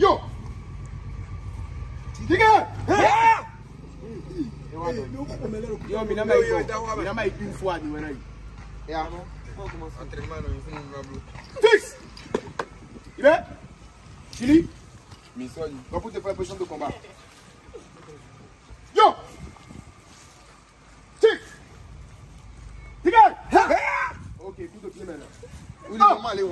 Yo. Tigre. Yo, mi nama iko. Mi nama iko fois ni wana yi. Yeah. Entraînement, non, il faut nous bleu. Fixe. Il est. Chili. Il- Va pour tes prépositions de combat. Yo. Tic. Tigre. Ok, coup de pied maintenant. Oui, il est vraiment allé au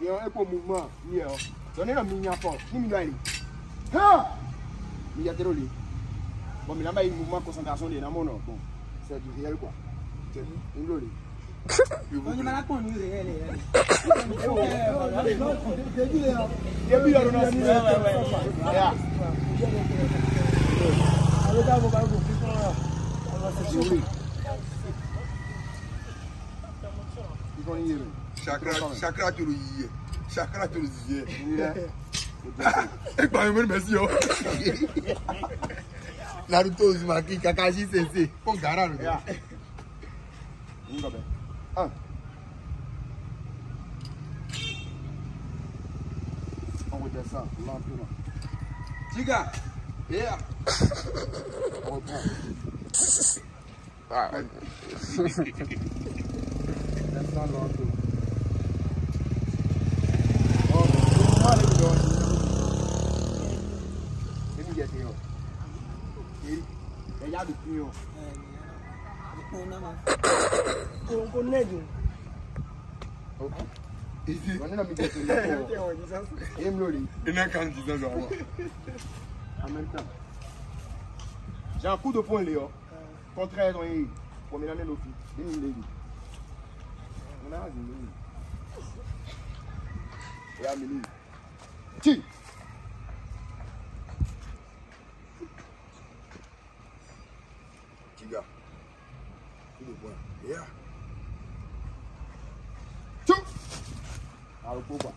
Yo, epo mouvement, yo. Donne mouvement fort. Ni mi doali. Ha! Mi concentration de namo non. Bon. C'est du réel quoi. C'est une loli. On est malade pour nous réel. Début là. Début là non. Ouais ouais ouais. Ya. Allez, t'as vos barres. On va se jouer. Oh, le mouvement, les gars. Let me get here. Il il y a du pion. Ici, On est dans le milieu de l'eau. Il me l'a dit. il n'a qu'un disant, genre, En temps. J'ai un coup de poing, Léo. Contraire, on est. Pour me l'année l'office. Dis-moi, Léo. On a dit, Léo. Et Amélie. Ti. Tiga. Yeah. Tchou. Ah, le pauvre.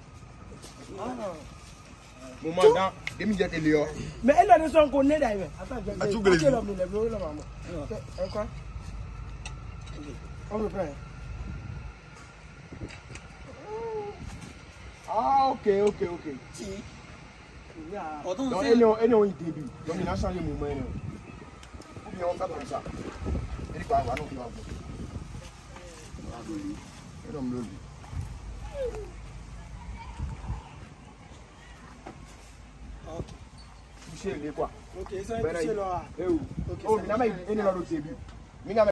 Moment dans, demi jet mo ma dan demi jẹ kele yọ. mɛ e lɔni sɔn ko ne da yi mɛ a t'an jɛ a t'u gele ju ah ok ok ok. ọdún sí. ẹni ẹni ọ̀hún ìdèbí lọ́mí náà sáré mú mọ́ ẹni o. ó bí wọn kábàámọ̀ sá. ẹni pa àwọn àánú fi wà bọ̀. ẹni ọ̀hún ló lù. Les quoi Ok, ça toucher il- là. Eh où Ok, Oh, il est début. Là,